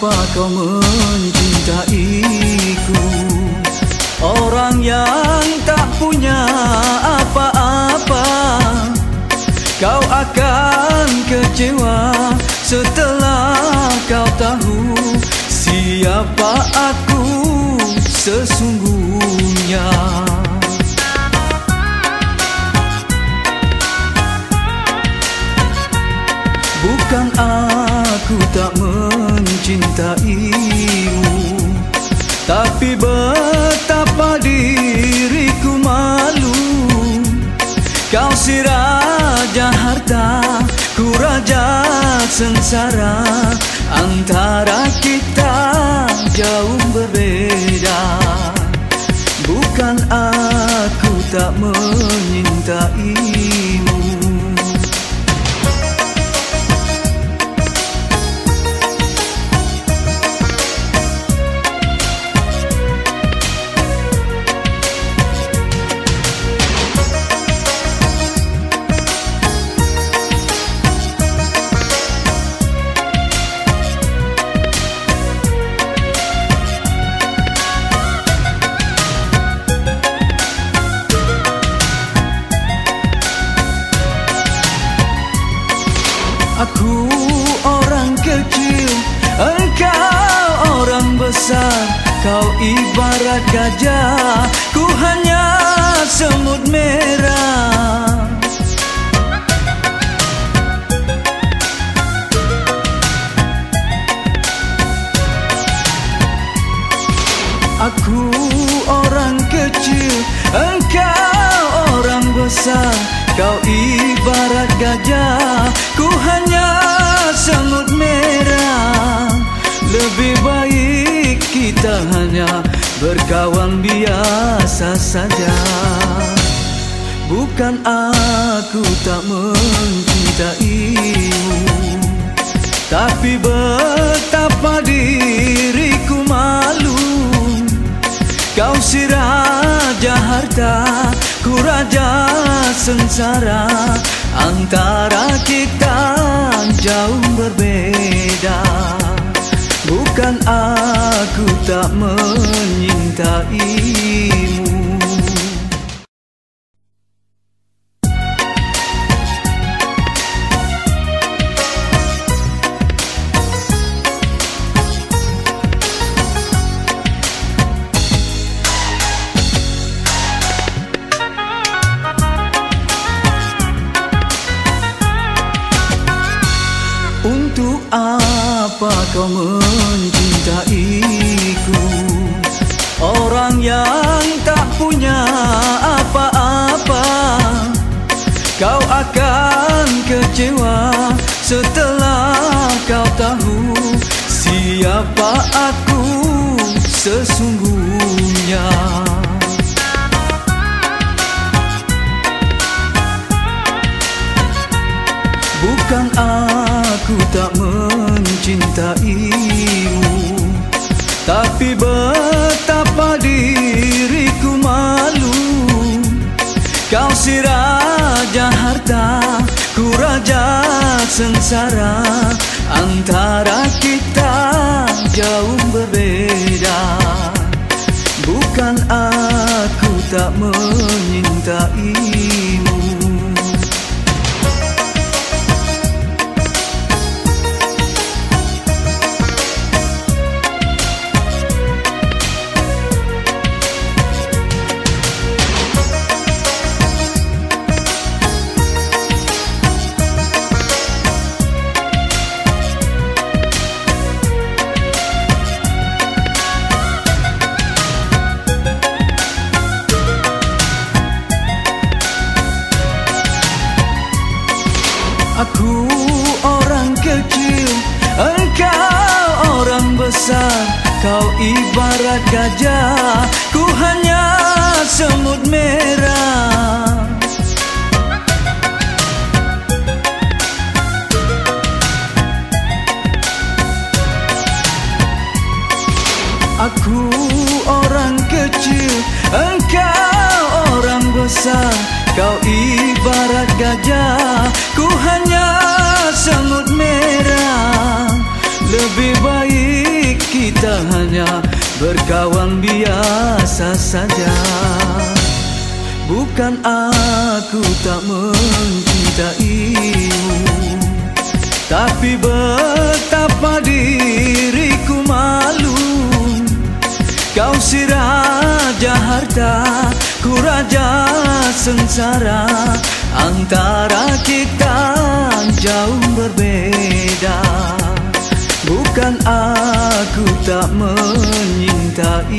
apa kau mencintaiku? Orang yang tak punya apa-apa Kau akan kecewa setelah kau tahu Siapa aku sesungguhnya. Bukan aku tak mencintaimu. Tapi betapa diriku malu. Kau si raja harta Ku raja sengsara. Antara kita jauh berbeda. Bukan aku tak menyintaimu besar Kau ibarat gajah, ku hanya semut merah. Aku orang kecil, engkau orang besar. Kau ibarat gajah, ku hanya semut merah Lebih baik kita hanya berkawan biasa saja. Bukan aku tak mencintaimu Tapi betapa diriku malu. Kau si raja harta Ku raja sengsara. Antara kita jauh berbeda aku tak menyintaimu kau mencintaiku? Orang yang tak punya apa-apa Kau akan kecewa setelah kau tahu Siapa aku sesungguhnya. Bukan aku tak mencintaimu. Tapi betapa diriku malu. Kau si raja harta Ku raja sengsara. Antara kita jauh berbeda. Bukan aku tak menyintaimu Aku orang kecil, engkau orang besar. Kau ibarat gajah, ku hanya semut merah. Aku orang kecil, engkau orang besar. Kau ibarat gajah, ku hanya semut merah. Lebih baik kita hanya berkawan biasa saja. Bukan aku tak mencintaimu Tapi betapa sengsara Antara kita jauh berbeda. Bukan aku tak menyintaimu